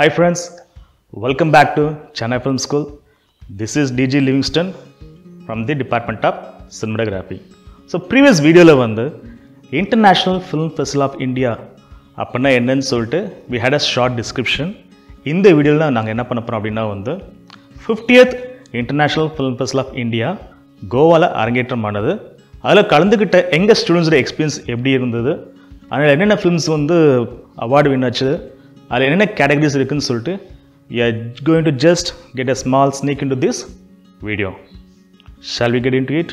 Hi friends welcome back to Chennai film school this is DG Livingston from the department of cinematography so previous வீடியோவில் வந்து international film festival of India அப்படின்னா என்னன்னு சொல்லிட்டு we had a short description இந்த வீடியோவில் நாங்கள் என்ன பண்ண போகிறோம் அப்படின்னா வந்து fiftieth international film festival of India கோவாவில் அரங்கேற்றமானது. அதில் கலந்துக்கிட்ட எங்கள் ஸ்டூடெண்ட்ஸோட எக்ஸ்பீரியன்ஸ் எப்படி இருந்தது? அதனால் என்னென்ன ஃபிலிம்ஸ் வந்து அவார்டு வின் ஆச்சு? அதில் என்னென்ன கேட்டகரிஸ் இருக்குன்னு சொல்லிட்டு you are going to just get a small sneak into this video shall we get into it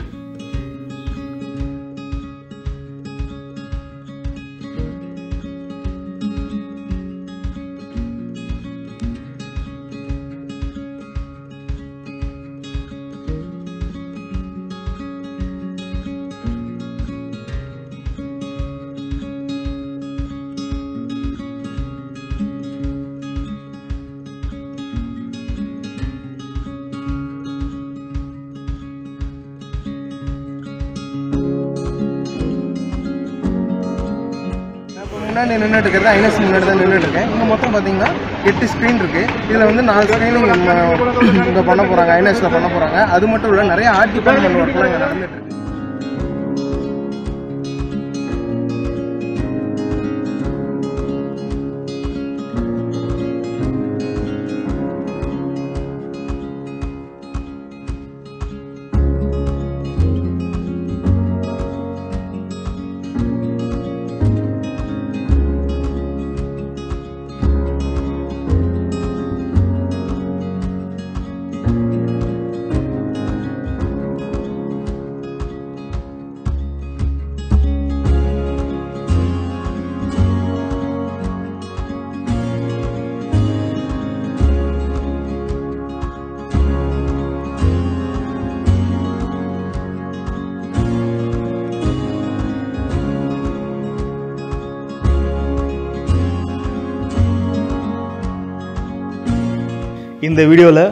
முன்னாடி நின்றுட்டு இருக்கிறது ஐனஸ் முன்னாடி தான் நின்றுட்டு இருக்கேன் இங்கே மொத்தம் பார்த்தீங்கன்னா எட்டு ஸ்க்ரீன் இருக்கு. இதில் வந்து நாலு ஸ்க்ரீனிங் இங்கே பண்ண போகிறாங்க ஐனஸில் பண்ண போகிறாங்க அது மட்டும் இல்லை நிறைய ஆர்ட் டிபார்ட்மெண்ட் ஒர்க்லாம் இங்கே நடந்துட்டு இருக்கு இந்த வீடியோவில்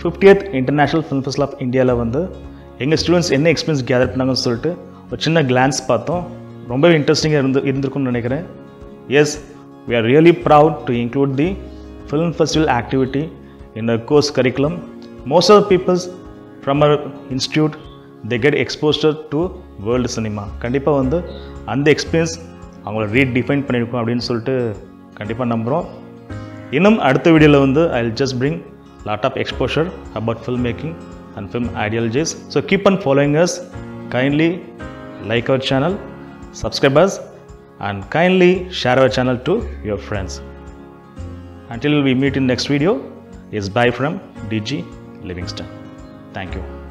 fiftieth international film festival of இந்தியாவில் வந்து எங்கள் ஸ்டூடெண்ட்ஸ் என்ன எக்ஸ்பீரியன்ஸ் கேதர் பண்ணாங்கன்னு சொல்லிட்டு ஒரு சின்ன கிளான்ஸ் பார்த்தோம். ரொம்பவே இன்ட்ரெஸ்டிங்காக இருந்து இருந்திருக்கும்னு நினைக்கிறேன். Yes we are really proud to include the film festival activity in a course curriculum most of peoples from our institute they get exposure to world cinema கண்டிப்பாக வந்து அந்த எக்ஸ்பீரியன்ஸ் அவங்கள ரீடிஃபைன் பண்ணியிருக்கோம் அப்படின்னு சொல்லிட்டு கண்டிப்பாக நம்புகிறோம் இன்னும் அடுத்த வீடியோவில் வந்து I will just bring lot of exposure about film making and film ideologies so keep on following us kindly like our channel subscribe us and kindly share our channel to your friends until we meet in next video is bye from dg livingston thank you